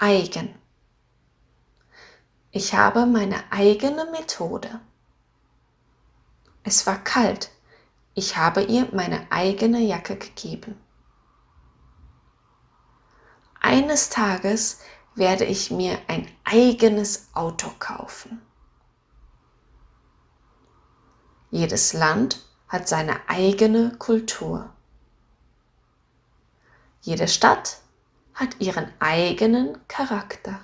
eigen. Ich habe meine eigene Methode. Es war kalt. Ich habe ihr meine eigene Jacke gegeben. Eines Tages werde ich mir ein eigenes Auto kaufen. Jedes Land hat seine eigene Kultur. Jede Stadt hat ihren eigenen Charakter.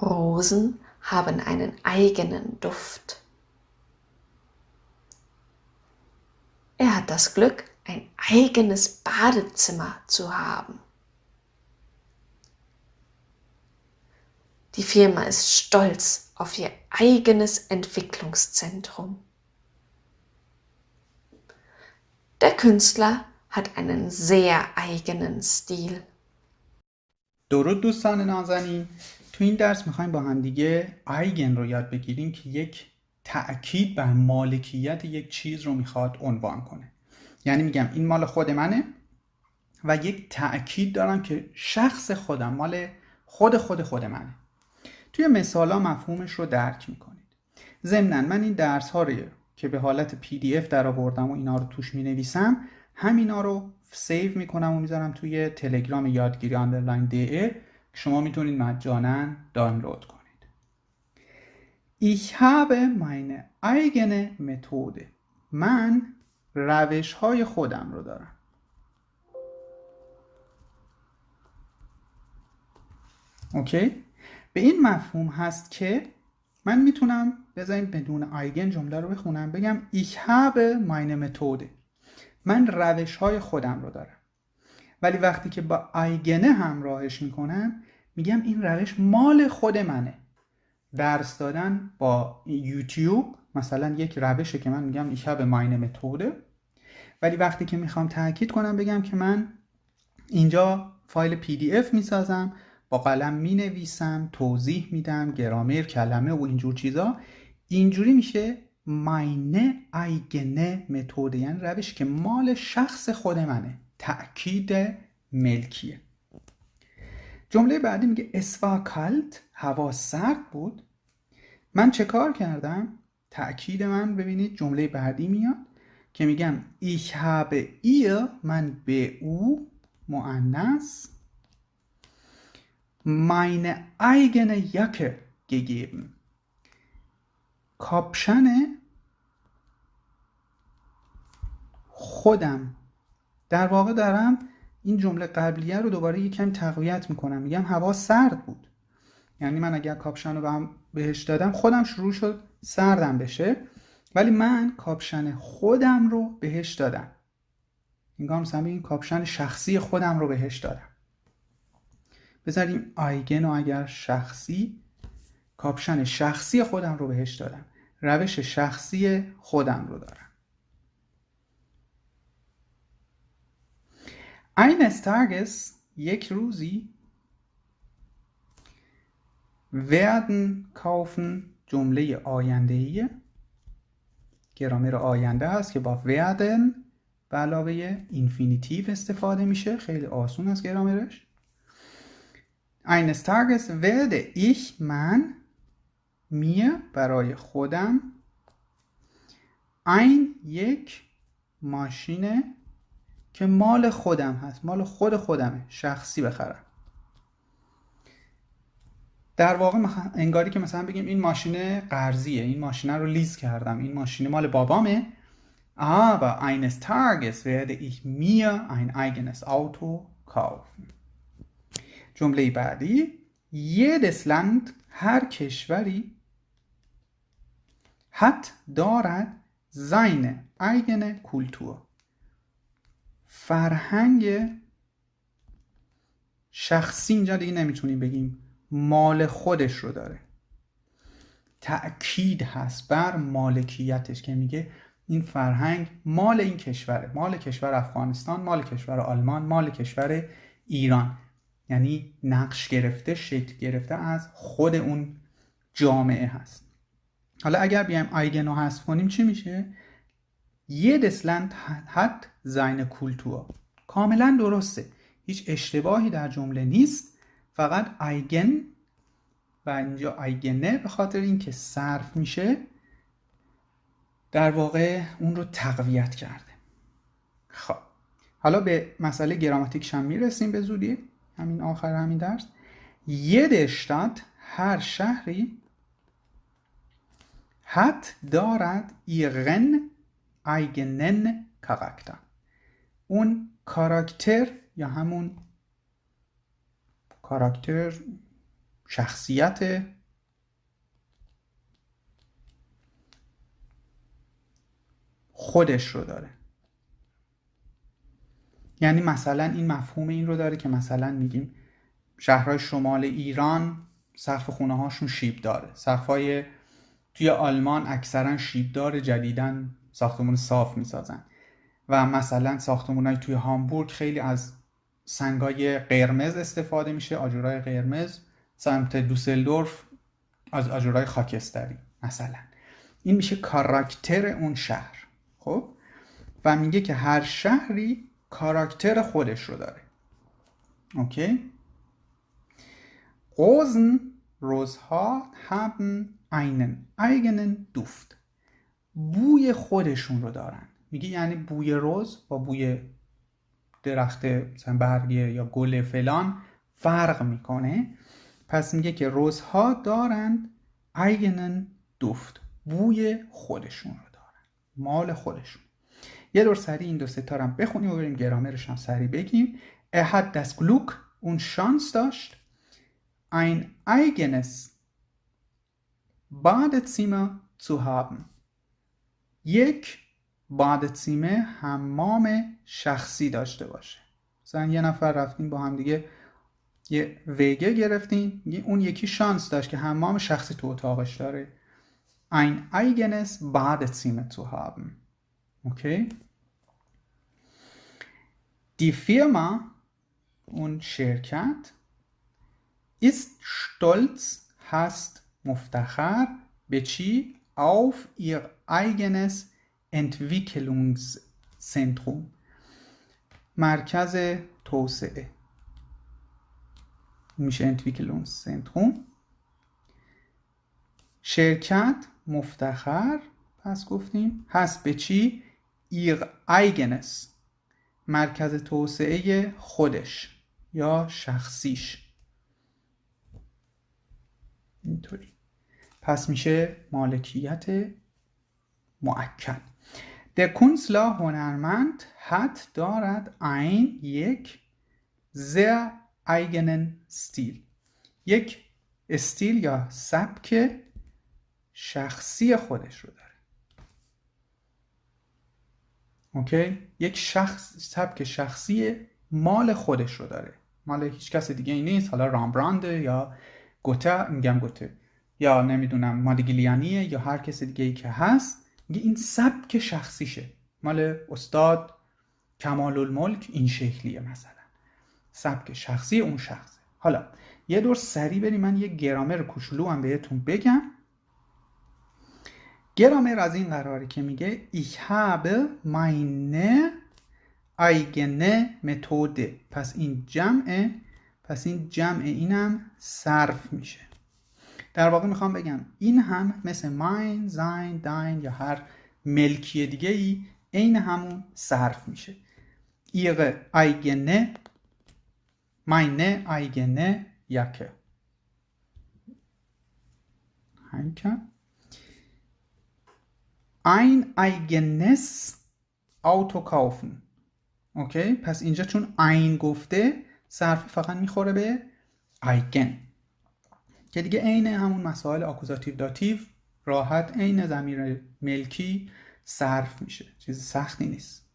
Rosen haben einen eigenen Duft. Er hat das Glück, ein eigenes Badezimmer zu haben. Die Firma ist stolz auf ihr eigenes Entwicklungszentrum. Der Künstler hat einen sehr eigenen Stil. درود دوستان نازنین. تو این درس می‌خوایم با هم دیگه ایگن رو یاد بگیریم که یک تأکید بر مالکیت یک چیز رو می‌خواد عنوان کنه. یعنی میگم این مال خود منه و یک تأکید دارم که شخص خودم مال خود خود خود منه. توی مثال مفهومش رو درک می‌کنید. ضمنا من این درس ها رو که به حالت PDF در آوردم و اینا رو توش می نویسم همینا رو save می‌کنم و می‌ذارم توی تلگرام یادگیری underline D شما می‌تونید مجانا دانلود کنید. Ich habe meine eigene Methode. من روش های خودم رو دارم. اوکی به این مفهوم هست که من می‌تونم بذاریم بدون آیگن جمله رو بخونم بگم ich habe meine Methode. من روش های خودم رو دارم. ولی وقتی که با آیگنه همراهش می‌کنم میگم این روش مال خود منه. درس دادن با یوتیوب مثلا یک روشه که من میگم ich habe meine Methode ولی وقتی که می‌خوام تاکید کنم بگم که من اینجا فایل پی دی اف می‌سازم با قلم می نویسم توضیح میدم گرامر کلمه و اینجور چیزا. اینجوری میشه ماینه ایگنه متد یعنی روش که مال شخص خود منه. تأکید ملکیه. جمله بعدی میگه اسوا کالت هوا سرد بود. من چه کار کردم؟ تأکید من ببینید جمله بعدی میاد که میگم ich habe ihr من به او مؤنث. meine eigene Jacke gegeben. کاپشن خودم. در واقع دارم این جمله قبلیه رو دوباره یکم تقویت می‌کنم. میگم هوا سرد بود. یعنی من اگر کاپشن رو هم بهش دادم خودم شروع شد سردم بشه. ولی من کاپشن خودم رو بهش دادم. انگار مثلا این کاپشن شخصی خودم رو بهش دادم. بذاریم eigen و اگر شخصی کاپشن شخصی خودم رو بهش دادم. روش شخصی خودم رو دارم. eines Tages یک روزی werden kaufen جمله آینده ایه گرامر آینده هست که با werden به علاوه اینفینیتیو استفاده میشه. خیلی آسون است گرامرش. Eines Tages werde ich من mir برای خودم. ein یک ماشین که مال خودم هست. مال خود خودمه. شخصی بخرم. در واقع انگاری که مثلا بگیم این ماشین قرضیه. این ماشین رو لیز کردم. این ماشین مال بابامه. aber eines Tages werde ich mir ein eigenes Auto kaufen جمله بعدی. jedes Land هر کشوری hat دارد seine eigene Kultur فرهنگ شخصی اینجا دیگه نمی‌تونیم بگیم مال خودش رو داره تأکید هست بر مالکیتش که میگه این فرهنگ مال این کشوره مال کشور افغانستان مال کشور آلمان مال کشور ایران یعنی نقش گرفته شکل گرفته از خود اون جامعه هست حالا اگر بیایم آیگن رو حذف کنیم چی میشه؟ یه دسلند حد زین کولتور کاملا درسته. هیچ اشتباهی در جمله نیست. فقط ایگن و اینجا ایگنه به خاطر اینکه صرف میشه در واقع اون رو تقویت کرده. خب. حالا به مسئله گراماتیکش هم می‌رسیم به زودی. همین آخر همین درس. یه شتات هر شهری hat دارد ihren eigenen Charakter. اون کاراکتر یا همون کاراکتر شخصیت خودش رو داره. یعنی مثلا این مفهوم این رو داره که مثلا میگیم شهرهای شمال ایران سقف خونه هاشون شیب داره. سقف های توی آلمان اکثرا شیبدار جدیدن ساختمون صاف می‌سازن و مثلا ساختمون توی هامبورگ خیلی از سنگای قرمز استفاده میشه آجورای قرمز سمت دوسلدورف از آجورای خاکستری مثلا. این میشه کاراکتر اون شهر خب؟ و میگه که هر شهری کاراکتر خودش رو داره. اوکی؟ Rosen روزها haben einen eigenen Duft بوی خودشون رو دارن. میگه یعنی بوی روز با بوی درخت مثلا برگه یا گل فلان فرق می‌کنه. پس میگه که روزها دارند eigenen Duft بوی خودشون رو دارن. مال خودشون. یه دور سریع این دو ستا هم بخونیم و بریم گرامرش هم سریع بگیم. hat das Glück اون شانس داشت. ein eigenes Badezimmer zu haben. یک بادتسیمه حمام شخصی داشته باشه مثلا یه نفر رفتیم با هم دیگه یه ویگه گرفتیم اون یکی شانس داشت که حمام شخصی تو اتاقش داره ein eigenes Badezimmer zu haben. Okay. Die Firma und شرکت ist stolz هست مفتخر به چی؟ Auf ihr eigenes Entwicklungszentrum. مرکز توسعه. میشه Entwicklungszentrum. شرکت مفتخر پس گفتیم. هست به چی؟ Ihr eigenes. مرکز توسعه خودش یا شخصیش. اینطوری. پس میشه مالکیت معکد در کنسلا هنرمند hat دارد ein یک sehr eigenen ستیل یک استیل یا سبک شخصی خودش رو داره. اوکی یک شخص سبک شخصی مال خودش رو داره. مال هیچ کس دیگه ای نیست. حالا رامبرانده یا گوته میگم گوته. یا نمی‌دونم مادیگلیانیه یا هر کس دیگه ای که هست میگه این سبک شخصیشه. مال استاد کمال الملک این شکلیه مثلا. سبک شخصی اون شخصه. حالا یه دور سریع بریم من یه گرامر کوچولو هم بهتون بگم. گرامر از این قراره که میگه ich habe meine eigene Methode. پس این جمعه پس این جمع اینم صرف میشه. در واقع می‌خوام بگم این هم مثل ماین، زاین، داین یا هر ملکی دیگه ای عین همون صرف میشه. ihre eigene meine eigene Jacke ein eigenes Auto kaufen okay؟ پس اینجا چون ein گفته صرف فقط می‌خوره به eigen که دیگه عین همون مسائل Akkusativ Dativ راحت عین ضمیر ملکی صرف میشه چیز سختی نیست.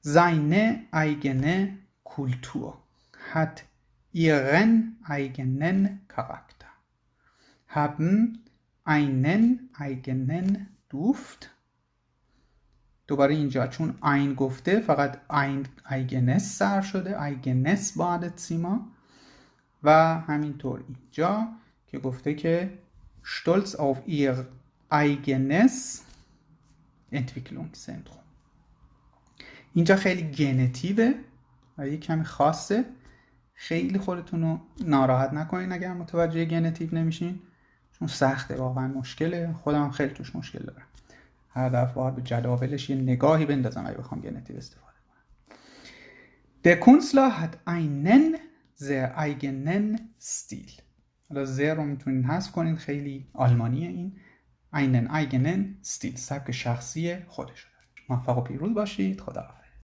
seine eigene Kultur hat ihren eigenen Charakter haben einen eigenen Duft دوباره اینجا. چون ein گفته فقط این eigenes صرف شده eigenes بعد سیما و همینطور اینجا که گفته که stolz auf ihr eigenes Entwicklungszentrum. اینجا خیلی گنتیوه و یه کمی خاصه. خیلی خودتون رو ناراحت نکنین اگر متوجه گنتیک نمیشین چون سخته واقعا مشکله. خودم خیلی توش مشکل دارم. هر دفعه به جداولش یه نگاهی بندازم اگه بخوام گنتیک استفاده کنم. Der Künstler hat einen sehr eigenen Stil. حالا زر رو می‌تونین حذف کنین خیلی آلمانیه این. Einen eigenen Stil سبک شخصی خودش. موفق و پیروز باشید. خدا